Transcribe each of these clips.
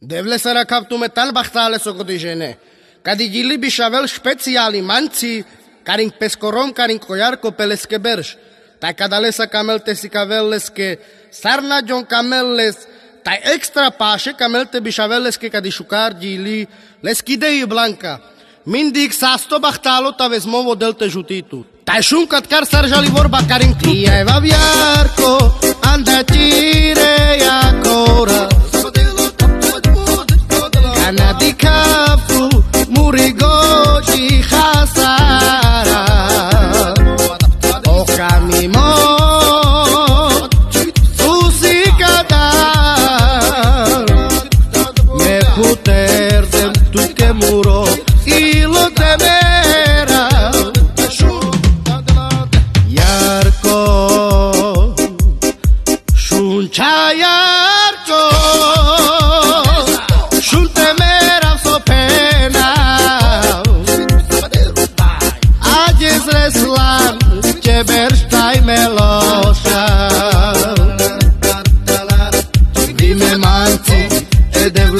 Devlesera kaptume tal bachtale sokotižene. Kadi dili bi šavel špeciáli manci, karin peskorom, karin kojarko peleske berš. Taj kada lesa kamelte si kavelleske, sarna jon kamelles, taj extra paše kamelte bi šavelleske kadi šukar dili, leski dei blanka. Mindig sasto bachtalo ta vezmovo delte žutitu. Taj šunkat kar saržali vorba karin klija eva vjarko,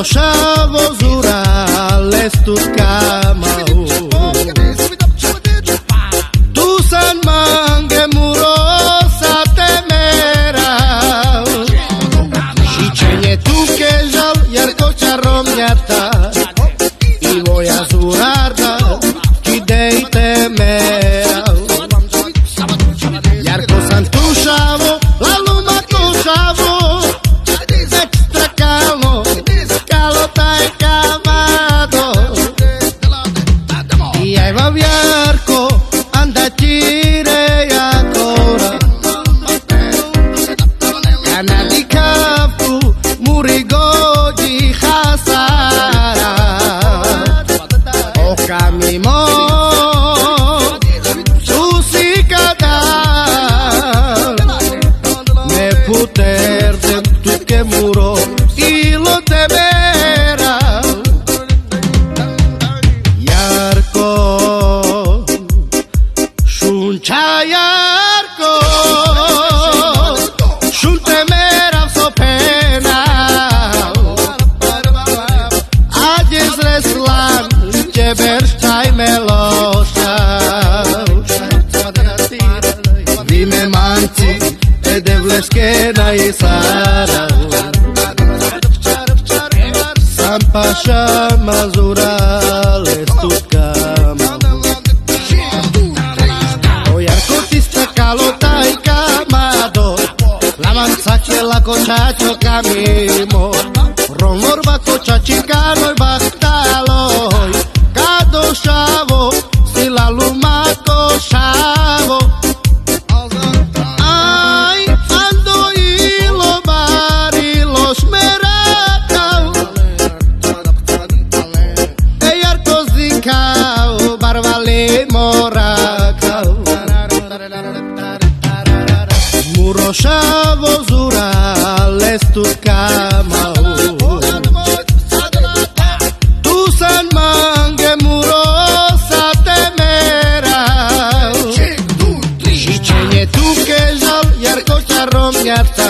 Muro shavo zura, lestut kamao Tu san mange muro sa temera Šičenje tu kežal, jarko čaromňata I devleskena i sara Sam pasha mazurales tutkama Ojarko ti stakalo taj kamado La cochacho camimo vozura lestu kama Tu san mange muro sa temera Życie nie tuke żal, jarko czarom miasta